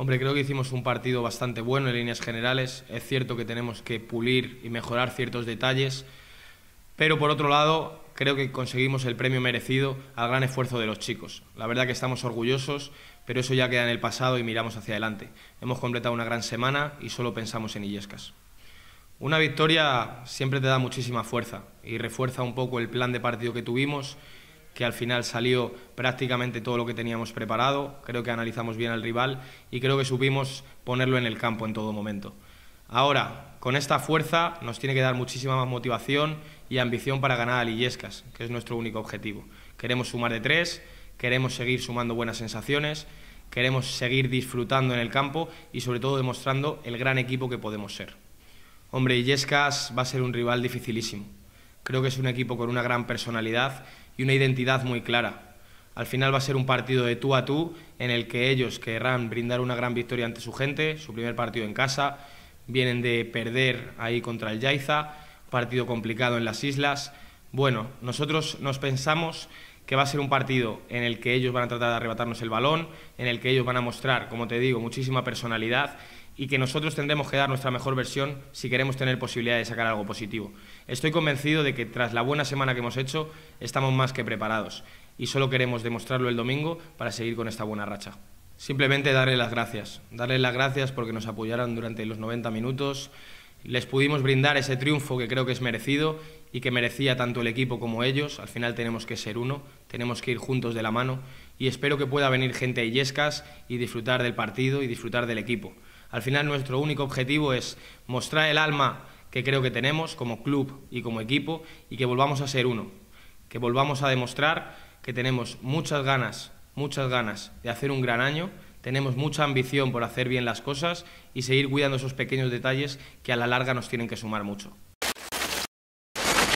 Hombre, creo que hicimos un partido bastante bueno en líneas generales. Es cierto que tenemos que pulir y mejorar ciertos detalles, pero por otro lado, creo que conseguimos el premio merecido al gran esfuerzo de los chicos. La verdad que estamos orgullosos, pero eso ya queda en el pasado y miramos hacia adelante. Hemos completado una gran semana y solo pensamos en Illescas. Una victoria siempre te da muchísima fuerza y refuerza un poco el plan de partido que tuvimos que al final salió prácticamente todo lo que teníamos preparado, creo que analizamos bien al rival y creo que supimos ponerlo en el campo en todo momento. Ahora, con esta fuerza nos tiene que dar muchísima más motivación y ambición para ganar a Lillescas, que es nuestro único objetivo. Queremos sumar de tres, queremos seguir sumando buenas sensaciones, queremos seguir disfrutando en el campo y sobre todo demostrando el gran equipo que podemos ser. Hombre, Illescas va a ser un rival dificilísimo. Creo que es un equipo con una gran personalidad y una identidad muy clara. Al final va a ser un partido de tú a tú en el que ellos querrán brindar una gran victoria ante su gente, su primer partido en casa, vienen de perder ahí contra el Yaiza, partido complicado en las islas. Bueno, nosotros nos pensamos que va a ser un partido en el que ellos van a tratar de arrebatarnos el balón, en el que ellos van a mostrar, como te digo, muchísima personalidad y que nosotros tendremos que dar nuestra mejor versión si queremos tener posibilidad de sacar algo positivo. Estoy convencido de que tras la buena semana que hemos hecho estamos más que preparados y solo queremos demostrarlo el domingo para seguir con esta buena racha. Simplemente darle las gracias, darles las gracias porque nos apoyaron durante los 90 minutos, les pudimos brindar ese triunfo que creo que es merecido y que merecía tanto el equipo como ellos. Al final tenemos que ser uno, tenemos que ir juntos de la mano y espero que pueda venir gente a Illescas y disfrutar del partido y disfrutar del equipo. Al final nuestro único objetivo es mostrar el alma que creo que tenemos como club y como equipo y que volvamos a ser uno, que volvamos a demostrar que tenemos muchas ganas, muchas ganas de hacer un gran año, tenemos mucha ambición por hacer bien las cosas y seguir cuidando esos pequeños detalles que a la larga nos tienen que sumar mucho.